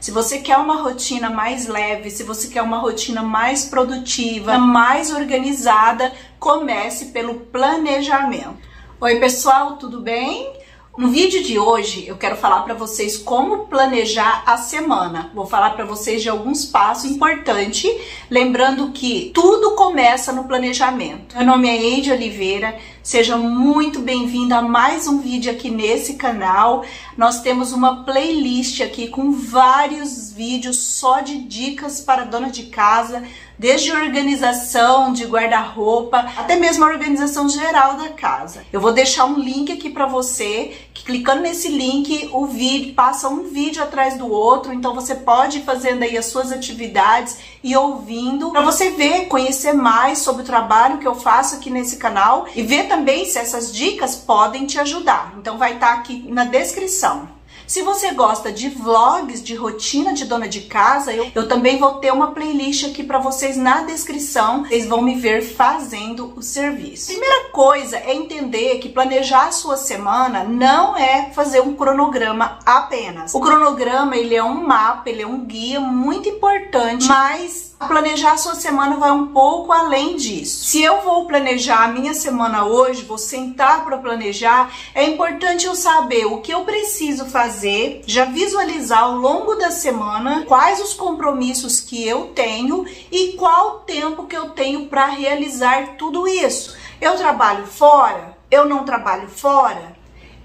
Se você quer uma rotina mais leve, se você quer uma rotina mais produtiva, mais organizada, comece pelo planejamento. Oi, pessoal, tudo bem? No vídeo de hoje eu quero falar para vocês como planejar a semana. Vou falar para vocês de alguns passos importantes, lembrando que tudo começa no planejamento. Meu nome é Eide Oliveira, seja muito bem-vindo a mais um vídeo aqui nesse canal. Nós temos uma playlist aqui com vários vídeos só de dicas para dona de casa, desde organização de guarda-roupa até mesmo a organização geral da casa. Eu vou deixar um link aqui para você, que clicando nesse link, o vídeo passa um vídeo atrás do outro, então você pode ir fazendo aí as suas atividades e ouvindo para você ver, conhecer mais sobre o trabalho que eu faço aqui nesse canal e ver também se essas dicas podem te ajudar. Então vai estar tá aqui na descrição. Se você gosta de vlogs, de rotina de dona de casa, eu, eu também vou ter uma playlist aqui para vocês na descrição. Vocês vão me ver fazendo o serviço. Primeira coisa é entender que planejar a sua semana não é fazer um cronograma apenas. O cronograma, ele é um mapa, ele é um guia muito importante, mas Planejar sua semana vai um pouco além disso. Se eu vou planejar a minha semana hoje, vou sentar para planejar, é importante eu saber o que eu preciso fazer, já visualizar ao longo da semana quais os compromissos que eu tenho e qual tempo que eu tenho para realizar tudo isso. Eu trabalho fora? Eu não trabalho fora?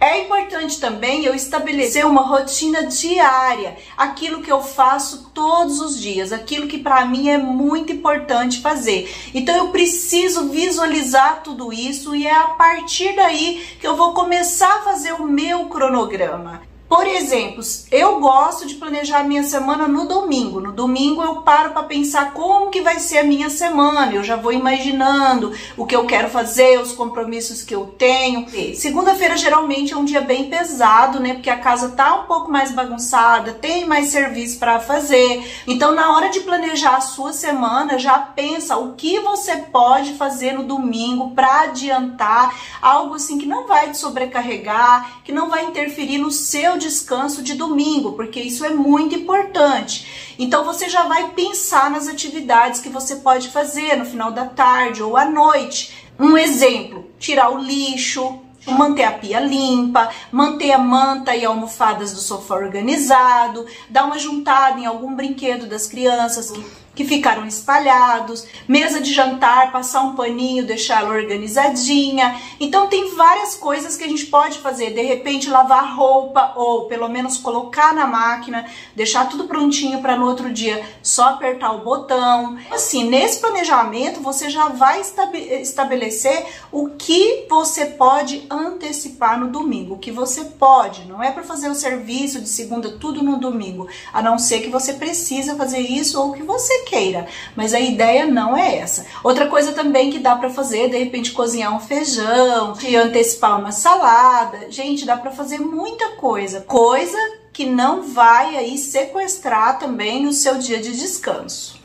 É importante também eu estabelecer uma rotina diária, aquilo que eu faço todos os dias, aquilo que para mim é muito importante fazer. Então eu preciso visualizar tudo isso e é a partir daí que eu vou começar a fazer o meu cronograma. Por exemplo, eu gosto de planejar a minha semana no domingo. No domingo eu paro para pensar como que vai ser a minha semana. Eu já vou imaginando o que eu quero fazer, os compromissos que eu tenho. Segunda-feira geralmente é um dia bem pesado, né? Porque a casa tá um pouco mais bagunçada, tem mais serviço para fazer. Então, na hora de planejar a sua semana, já pensa o que você pode fazer no domingo para adiantar algo assim que não vai te sobrecarregar, que não vai interferir no seu descanso de domingo, porque isso é muito importante. Então você já vai pensar nas atividades que você pode fazer no final da tarde ou à noite. Um exemplo: tirar o lixo, manter a pia limpa, manter a manta e almofadas do sofá organizado, dar uma juntada em algum brinquedo das crianças que ficaram espalhados, mesa de jantar, passar um paninho, deixar ela organizadinha. Então tem várias coisas que a gente pode fazer, de repente lavar roupa ou pelo menos colocar na máquina, deixar tudo prontinho para no outro dia só apertar o botão. Assim, nesse planejamento você já vai estabelecer o que você pode antecipar no domingo, o que você pode, não é para fazer o serviço de segunda tudo no domingo, a não ser que você precisa fazer isso ou que você queira, mas a ideia não é essa. Outra coisa também que dá para fazer, de repente cozinhar um feijão, e antecipar uma salada. Gente, dá para fazer muita coisa. Coisa que não vai aí sequestrar também o seu dia de descanso.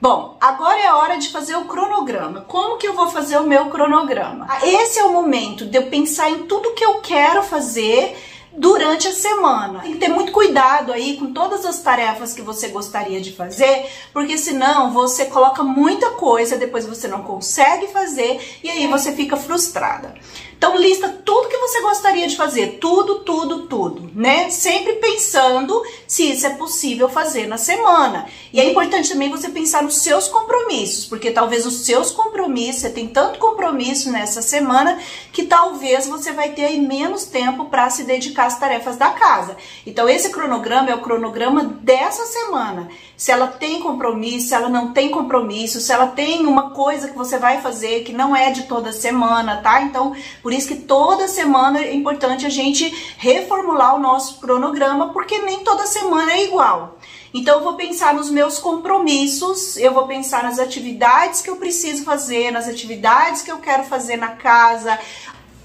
Bom, agora é a hora de fazer o cronograma. Como que eu vou fazer o meu cronograma? Esse é o momento de eu pensar em tudo que eu quero fazer durante a semana. Tem que ter muito cuidado aí com todas as tarefas que você gostaria de fazer, porque senão você coloca muita coisa, depois você não consegue fazer e aí você fica frustrada. Então lista tudo que você gostaria de fazer, tudo, tudo, tudo, né? Sempre pensando se isso é possível fazer na semana. E é importante também você pensar nos seus compromissos, porque talvez os seus compromissos, você tem tanto compromisso nessa semana que talvez você vai ter aí menos tempo para se dedicar às tarefas da casa. Então esse cronograma é o cronograma dessa semana. Se ela tem compromisso, se ela não tem compromisso, se ela tem uma coisa que você vai fazer que não é de toda semana, tá? Então, por isso que toda semana é importante a gente reformular o nosso cronograma, porque nem toda semana é igual. Então eu vou pensar nos meus compromissos, eu vou pensar nas atividades que eu preciso fazer, nas atividades que eu quero fazer na casa.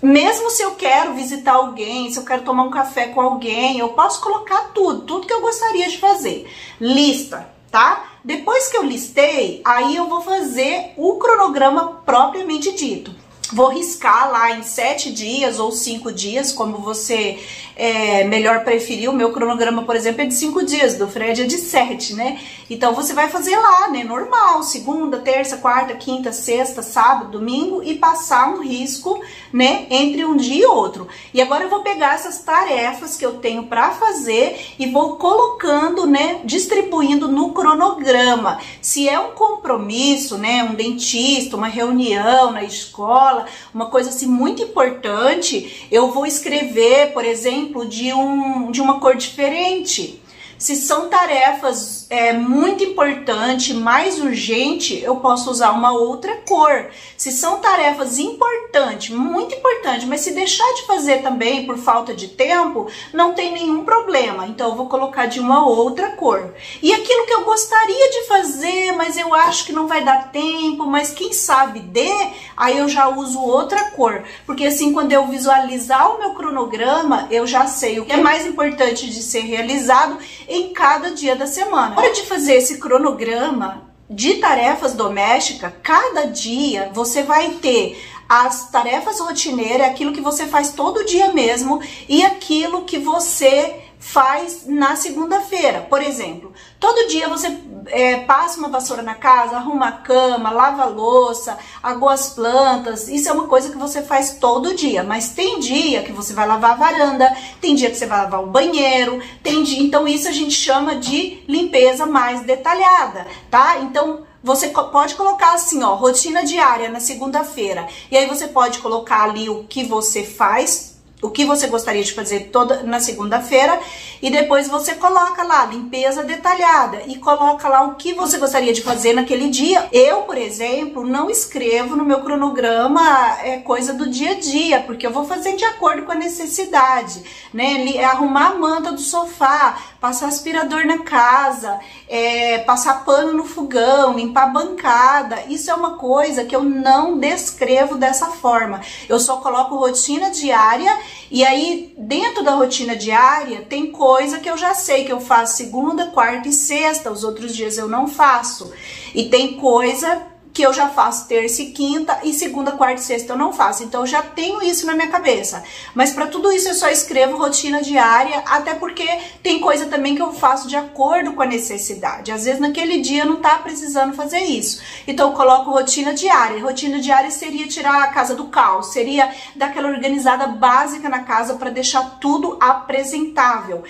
Mesmo se eu quero visitar alguém, se eu quero tomar um café com alguém, eu posso colocar tudo, tudo que eu gostaria de fazer. Lista, tá? Depois que eu listei, aí eu vou fazer o cronograma propriamente dito vou riscar lá em sete dias ou cinco dias, como você é melhor preferir. O meu cronograma, por exemplo, é de cinco dias, do Fred é de sete, né? Então você vai fazer lá, né? Normal, segunda, terça, quarta, quinta, sexta, sábado, domingo e passar um risco, né? Entre um dia e outro. E agora eu vou pegar essas tarefas que eu tenho para fazer e vou colocando, né? Distribuindo no cronograma. Se é um compromisso, né? Um dentista, uma reunião na escola, uma coisa assim muito importante, eu vou escrever, por exemplo, de, um, de uma cor diferente. Se são tarefas é, muito importantes, mais urgente, eu posso usar uma outra cor. Se são tarefas importantes, muito importantes, mas se deixar de fazer também por falta de tempo, não tem nenhum problema. Então eu vou colocar de uma outra cor. E aquilo que eu gostaria de fazer, mas eu acho que não vai dar tempo, mas quem sabe dê, aí eu já uso outra cor. Porque assim, quando eu visualizar o meu cronograma, eu já sei o que é mais importante de ser realizado em cada dia da semana. Na hora de fazer esse cronograma de tarefas domésticas, cada dia você vai ter as tarefas rotineiras, aquilo que você faz todo dia mesmo e aquilo que você faz na segunda-feira. Por exemplo, todo dia você é, passa uma vassoura na casa, arruma a cama, lava a louça, agua as plantas. Isso é uma coisa que você faz todo dia. Mas tem dia que você vai lavar a varanda, tem dia que você vai lavar o banheiro, tem dia. Então, isso a gente chama de limpeza mais detalhada, tá? Então, você pode colocar assim, ó, rotina diária na segunda-feira. E aí você pode colocar ali o que você faz o que você gostaria de fazer toda na segunda-feira e depois você coloca lá limpeza detalhada e coloca lá o que você gostaria de fazer naquele dia. Eu, por exemplo, não escrevo no meu cronograma é coisa do dia a dia, porque eu vou fazer de acordo com a necessidade, né? É arrumar a manta do sofá, passar aspirador na casa, é, passar pano no fogão, limpar a bancada. Isso é uma coisa que eu não descrevo dessa forma. Eu só coloco rotina diária e aí, dentro da rotina diária, tem coisa que eu já sei que eu faço segunda, quarta e sexta, os outros dias eu não faço. E tem coisa que eu já faço terça e quinta e segunda, quarta e sexta eu não faço. Então eu já tenho isso na minha cabeça. Mas para tudo isso eu só escrevo rotina diária, até porque tem coisa também que eu faço de acordo com a necessidade. Às vezes naquele dia não tá precisando fazer isso. Então eu coloco rotina diária. Rotina diária seria tirar a casa do caos, seria dar aquela organizada básica na casa para deixar tudo apresentável.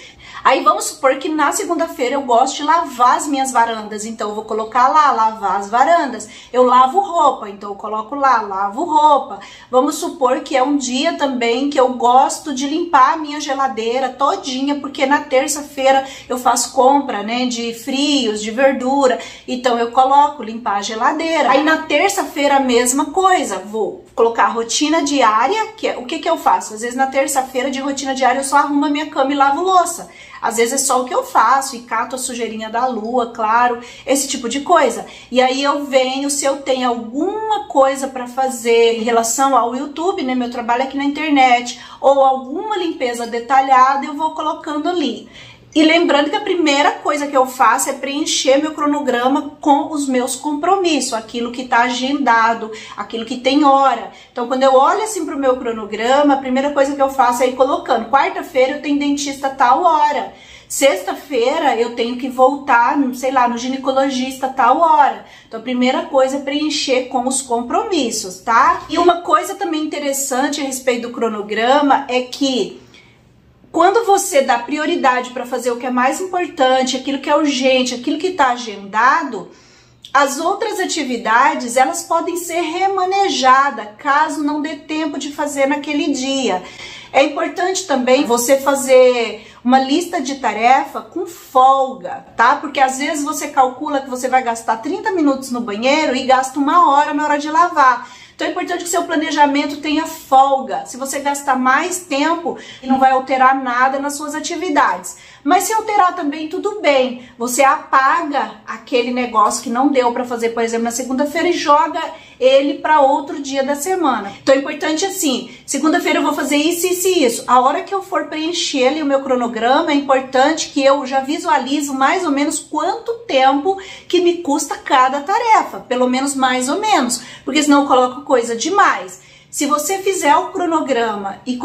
Aí vamos supor que na segunda-feira eu gosto de lavar as minhas varandas, então eu vou colocar lá lavar as varandas. Eu lavo roupa, então eu coloco lá lavo roupa. Vamos supor que é um dia também que eu gosto de limpar a minha geladeira todinha, porque na terça-feira eu faço compra, né, de frios, de verdura. Então eu coloco limpar a geladeira. Aí na terça-feira a mesma coisa, vou colocar rotina diária, que é o que que eu faço? Às vezes na terça-feira de rotina diária eu só arrumo a minha cama e lavo louça. Às vezes é só o que eu faço e cato a sujeirinha da lua, claro, esse tipo de coisa. E aí eu venho, se eu tenho alguma coisa para fazer em relação ao YouTube, né, meu trabalho aqui na internet, ou alguma limpeza detalhada, eu vou colocando ali. E lembrando que a primeira coisa que eu faço é preencher meu cronograma com os meus compromissos, aquilo que está agendado, aquilo que tem hora. Então, quando eu olho assim para o meu cronograma, a primeira coisa que eu faço é ir colocando: quarta-feira eu tenho dentista tal hora. Sexta-feira eu tenho que voltar, sei lá, no ginecologista tal hora. Então a primeira coisa é preencher com os compromissos, tá? E uma coisa também interessante a respeito do cronograma é que quando você dá prioridade para fazer o que é mais importante, aquilo que é urgente, aquilo que está agendado, as outras atividades elas podem ser remanejadas caso não dê tempo de fazer naquele dia. É importante também você fazer uma lista de tarefa com folga, tá? Porque às vezes você calcula que você vai gastar 30 minutos no banheiro e gasta uma hora na hora de lavar. Então é importante que seu planejamento tenha folga. Se você gastar mais tempo, não vai alterar nada nas suas atividades. Mas se alterar também, tudo bem. Você apaga aquele negócio que não deu para fazer, por exemplo, na segunda-feira e joga ele para outro dia da semana. Então é importante assim, segunda-feira eu vou fazer isso, isso e isso. A hora que eu for preencher ali o meu cronograma, é importante que eu já visualizo mais ou menos quanto tempo que me custa cada tarefa, pelo menos mais ou menos, porque senão eu coloco coisa demais. Se você fizer o cronograma e,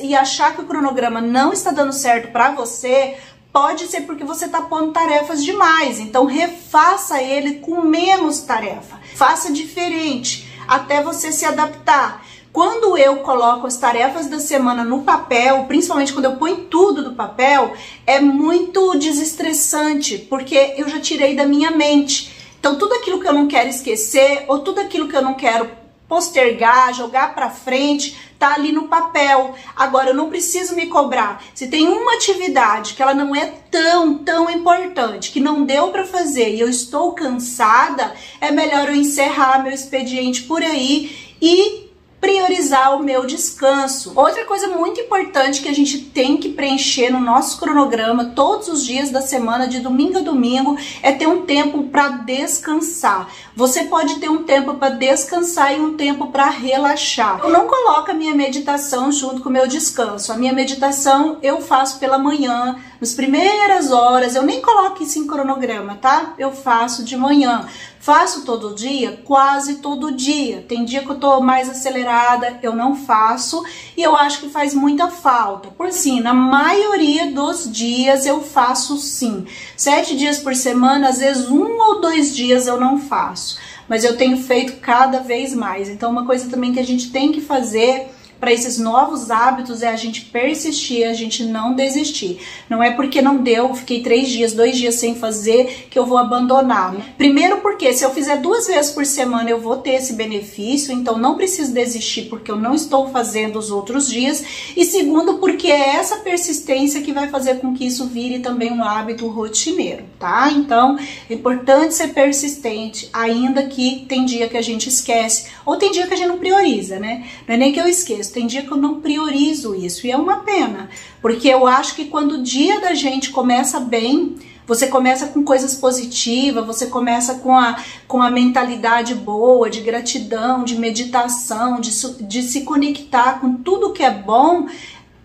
e achar que o cronograma não está dando certo para você, pode ser porque você está pondo tarefas demais. Então refaça ele com menos tarefa. Faça diferente até você se adaptar. Quando eu coloco as tarefas da semana no papel, principalmente quando eu ponho tudo do papel, é muito desestressante, porque eu já tirei da minha mente. Então, tudo aquilo que eu não quero esquecer, ou tudo aquilo que eu não quero postergar, jogar para frente, tá ali no papel. Agora eu não preciso me cobrar. Se tem uma atividade que ela não é tão, tão importante, que não deu para fazer e eu estou cansada, é melhor eu encerrar meu expediente por aí e priorizar o meu descanso. Outra coisa muito importante que a gente tem que preencher no nosso cronograma todos os dias da semana, de domingo a domingo, é ter um tempo para descansar. Você pode ter um tempo para descansar e um tempo para relaxar. Eu não coloco a minha meditação junto com o meu descanso. A minha meditação eu faço pela manhã, nas primeiras horas, eu nem coloco isso em cronograma, tá? Eu faço de manhã. Faço todo dia? Quase todo dia. Tem dia que eu tô mais acelerada, eu não faço e eu acho que faz muita falta. Por sim, na maioria dos dias eu faço sim. Sete dias por semana, às vezes um ou dois dias eu não faço. Mas eu tenho feito cada vez mais. Então, uma coisa também que a gente tem que fazer para esses novos hábitos é a gente persistir, a gente não desistir. Não é porque não deu, fiquei três dias, dois dias sem fazer, que eu vou abandonar. Primeiro, porque se eu fizer duas vezes por semana eu vou ter esse benefício, então não preciso desistir porque eu não estou fazendo os outros dias. E segundo, porque é essa persistência que vai fazer com que isso vire também um hábito rotineiro, tá? Então, é importante ser persistente, ainda que tem dia que a gente esquece, ou tem dia que a gente não prioriza, né? Não é nem que eu esqueço tem dia que eu não priorizo isso e é uma pena, porque eu acho que quando o dia da gente começa bem, você começa com coisas positivas, você começa com a, com a mentalidade boa, de gratidão, de meditação, de, de se conectar com tudo que é bom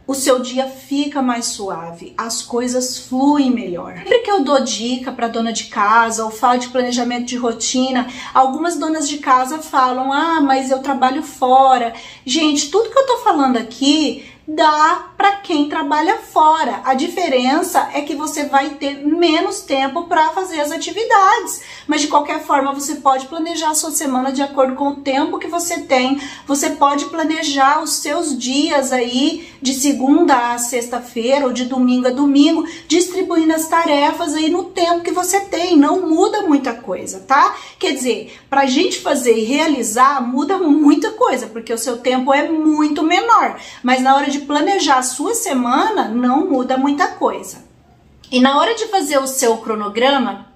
o seu dia fica mais suave, as coisas fluem melhor. Sempre que eu dou dica para dona de casa ou falo de planejamento de rotina, algumas donas de casa falam: "Ah, mas eu trabalho fora". Gente, tudo que eu tô falando aqui dá para quem trabalha fora. A diferença é que você vai ter menos tempo para fazer as atividades, mas de qualquer forma você pode planejar a sua semana de acordo com o tempo que você tem. Você pode planejar os seus dias aí de segunda a sexta-feira ou de domingo a domingo, distribuindo as tarefas aí no tempo que você tem. Não muda muita coisa, tá? Quer dizer, para a gente fazer e realizar muda muita coisa, porque o seu tempo é muito menor, mas na hora de planejar a sua semana, não muda muita coisa. E na hora de fazer o seu cronograma,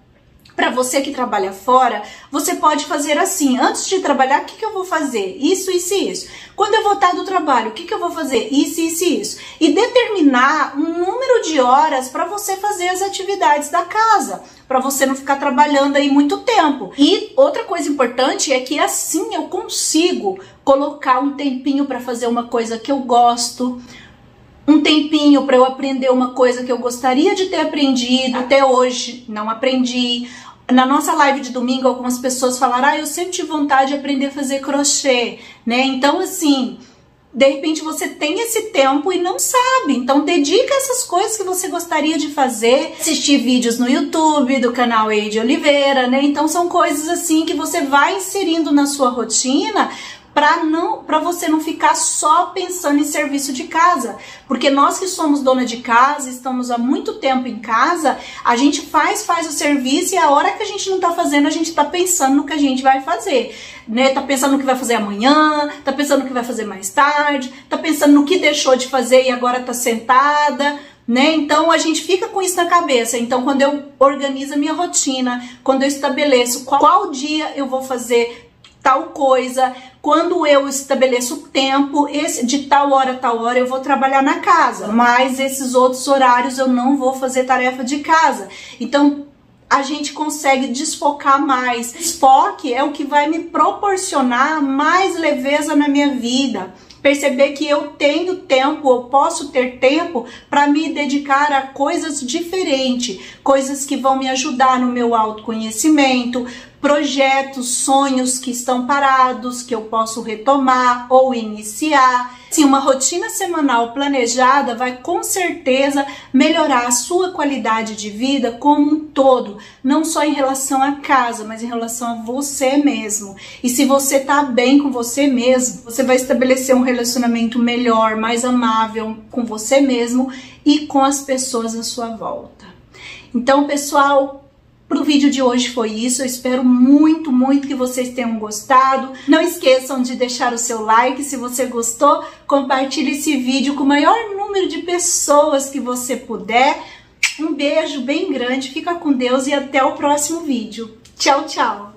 para você que trabalha fora, você pode fazer assim: antes de trabalhar, o que, que eu vou fazer? Isso, isso e isso. Quando eu voltar do trabalho, o que, que eu vou fazer? Isso, isso e isso. E determinar um número de horas para você fazer as atividades da casa, para você não ficar trabalhando aí muito tempo. E outra coisa importante é que assim eu consigo colocar um tempinho para fazer uma coisa que eu gosto um tempinho para eu aprender uma coisa que eu gostaria de ter aprendido, até hoje não aprendi. Na nossa live de domingo, algumas pessoas falaram: Ah, eu sempre tive vontade de aprender a fazer crochê, né? Então, assim, de repente você tem esse tempo e não sabe. Então, dedica essas coisas que você gostaria de fazer. Assistir vídeos no YouTube do canal Eide Oliveira, né? Então, são coisas assim que você vai inserindo na sua rotina para não para você não ficar só pensando em serviço de casa, porque nós que somos dona de casa, estamos há muito tempo em casa, a gente faz faz o serviço e a hora que a gente não tá fazendo, a gente tá pensando no que a gente vai fazer, né? Tá pensando no que vai fazer amanhã, tá pensando no que vai fazer mais tarde, tá pensando no que deixou de fazer e agora tá sentada, né? Então a gente fica com isso na cabeça. Então quando eu organizo a minha rotina, quando eu estabeleço qual, qual dia eu vou fazer tal coisa, quando eu estabeleço o tempo, esse, de tal hora a tal hora eu vou trabalhar na casa, mas esses outros horários eu não vou fazer tarefa de casa. Então, a gente consegue desfocar mais. Desfoque é o que vai me proporcionar mais leveza na minha vida perceber que eu tenho tempo, eu posso ter tempo para me dedicar a coisas diferentes, coisas que vão me ajudar no meu autoconhecimento, projetos, sonhos que estão parados, que eu posso retomar ou iniciar. Sim, uma rotina semanal planejada vai com certeza melhorar a sua qualidade de vida como um todo, não só em relação à casa, mas em relação a você mesmo. E se você tá bem com você mesmo, você vai estabelecer um relacionamento melhor, mais amável com você mesmo e com as pessoas à sua volta. Então, pessoal, Pro vídeo de hoje foi isso, eu espero muito, muito que vocês tenham gostado. Não esqueçam de deixar o seu like se você gostou, compartilhe esse vídeo com o maior número de pessoas que você puder. Um beijo bem grande, fica com Deus e até o próximo vídeo. Tchau, tchau!